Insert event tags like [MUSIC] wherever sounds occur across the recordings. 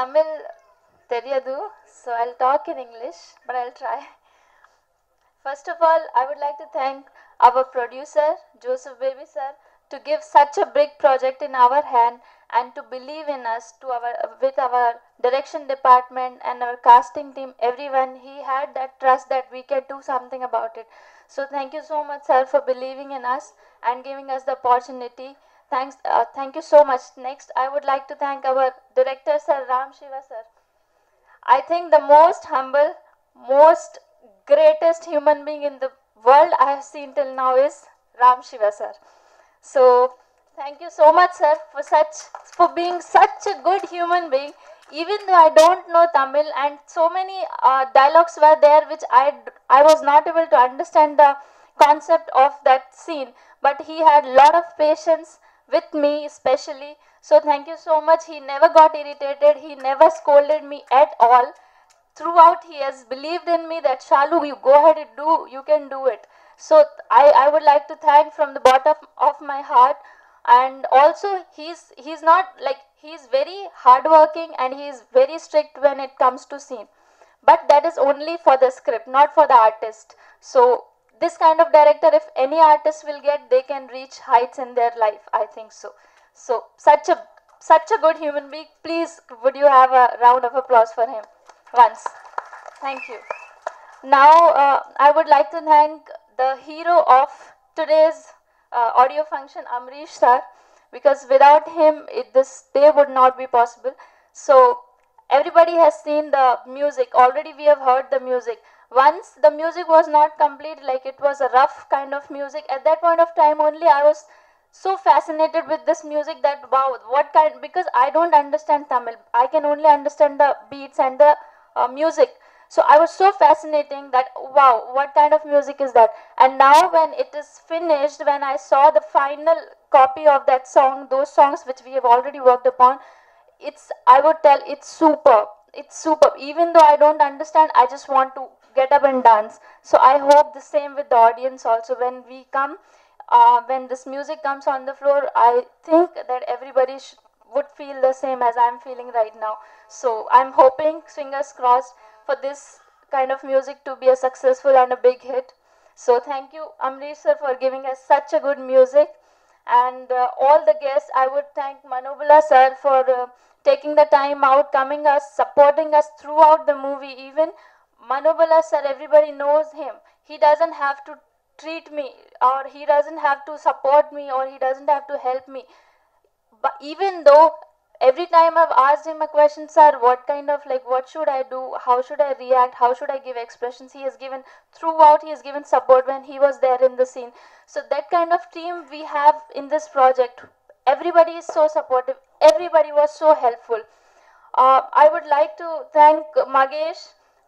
Tamil தெரியாது so I'll talk in English but I'll try First of all, I would like to thank our producer, Joseph Baby sir, to give such a big project in our hand and to believe in us to our with our direction department and our casting team, everyone. He had that trust that we can do something about it. So thank you so much, sir, for believing in us and giving us the opportunity. Thanks, uh, thank you so much. Next, I would like to thank our director, sir Ram Shiva sir. I think the most humble, most greatest human being in the world I have seen till now is Ram Shiva sir. So thank you so much sir for such for being such a good human being. Even though I don't know Tamil and so many uh, dialogues were there which I I was not able to understand the concept of that scene, but he had lot of patience with me especially. So thank you so much. He never got irritated. He never scolded me at all throughout he has believed in me that shalu you go ahead and do you can do it so i i would like to thank from the bottom of my heart and also he's he's not like he's very hardworking and he's very strict when it comes to scene but that is only for the script not for the artist so this kind of director if any artist will get they can reach heights in their life i think so so such a such a good human being please would you have a round of applause for him once. Thank you. Now, uh, I would like to thank the hero of today's uh, audio function, Amrish sir, because without him, it, this day would not be possible. So, everybody has seen the music. Already, we have heard the music. Once the music was not complete, like it was a rough kind of music, at that point of time only, I was so fascinated with this music that wow, what kind, because I don't understand Tamil. I can only understand the beats and the uh, music. So I was so fascinating that wow, what kind of music is that? And now when it is finished, when I saw the final copy of that song, those songs which we have already worked upon, it's I would tell it's superb. It's superb. Even though I don't understand, I just want to get up and dance. So I hope the same with the audience also. When we come, uh, when this music comes on the floor, I think that everybody would feel the same as I'm feeling right now. So I'm hoping, fingers crossed, for this kind of music to be a successful and a big hit. So thank you, Amrish sir, for giving us such a good music. And uh, all the guests, I would thank Manobala sir for uh, taking the time out, coming us, supporting us throughout the movie. Even Manobala sir, everybody knows him. He doesn't have to treat me or he doesn't have to support me or he doesn't have to help me. But even though every time i've asked him a question sir what kind of like what should i do? How should i react? How should i give expressions? He has given throughout he has given support when he was there in the scene. So that kind of team we have in this project everybody is so supportive. Everybody was so helpful. Uh, i would like to thank magesh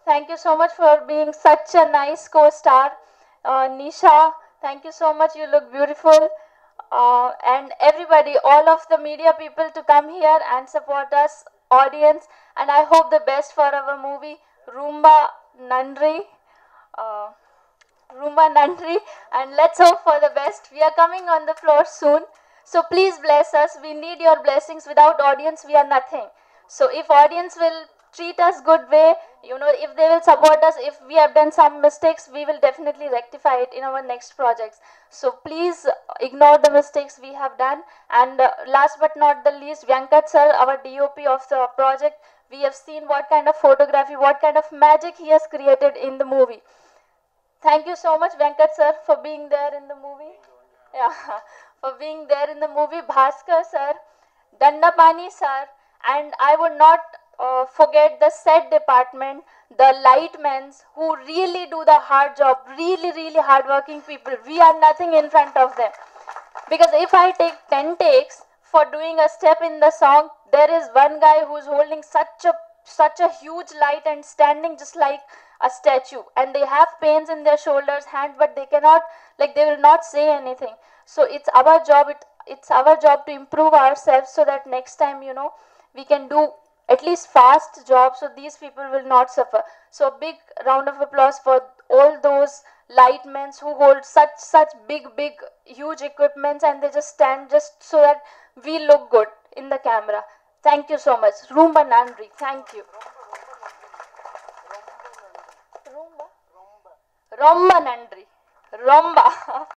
thank you so much for being such a nice co-star uh, nisha thank you so much you look beautiful uh, and everybody, all of the media people to come here and support us, audience, and I hope the best for our movie, Roomba Nandri. Uh, Roomba Nandri, and let's hope for the best. We are coming on the floor soon, so please bless us. We need your blessings. Without audience, we are nothing. So if audience will treat us good way, you know, if they will support us, if we have done some mistakes, we will definitely rectify it in our next projects. So please ignore the mistakes we have done. And uh, last but not the least, Vyankat sir, our DOP of the project, we have seen what kind of photography, what kind of magic he has created in the movie. Thank you so much, Venkat sir, for being there in the movie. [LAUGHS] Yeah, for being there in the movie. Bhaskar sir, Dandapani sir, and I would not uh, forget the set department, the lightmen who really do the hard job, really, really hardworking people. We are nothing in front of them. Because if I take 10 takes for doing a step in the song, there is one guy who's holding such a such a huge light and standing just like a statue and they have pains in their shoulders hand but they cannot like they will not say anything so it's our job it, it's our job to improve ourselves so that next time you know we can do at least fast jobs so these people will not suffer. So big round of applause for all those light men who hold such such big big huge equipments and they just stand just so that we look good in the camera. Thank you so much. Roomba Nandri, thank you. Romba Nandri. Romba. [LAUGHS]